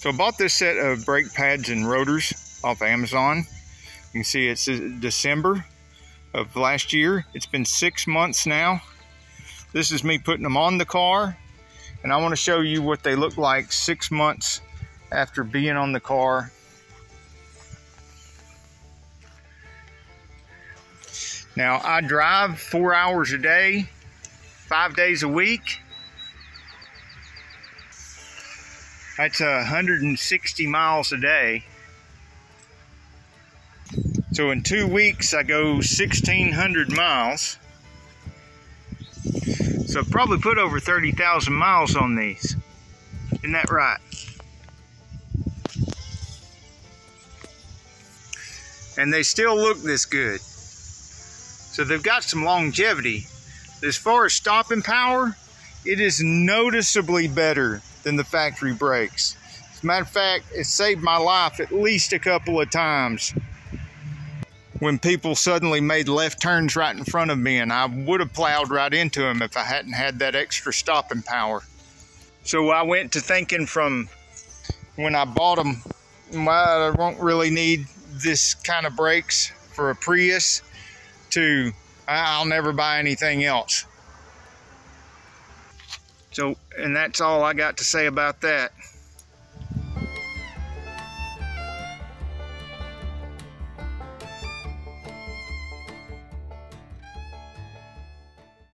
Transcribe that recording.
So I bought this set of brake pads and rotors off Amazon. You can see it's uh, December of last year. It's been six months now. This is me putting them on the car and I want to show you what they look like six months after being on the car. Now I drive four hours a day, five days a week. That's 160 miles a day. So in two weeks, I go 1,600 miles. So probably put over 30,000 miles on these. Isn't that right? And they still look this good. So they've got some longevity. As far as stopping power, it is noticeably better than the factory brakes. As a matter of fact, it saved my life at least a couple of times when people suddenly made left turns right in front of me and I would have plowed right into them if I hadn't had that extra stopping power. So I went to thinking from when I bought them, well, I won't really need this kind of brakes for a Prius to I'll never buy anything else. So, and that's all I got to say about that.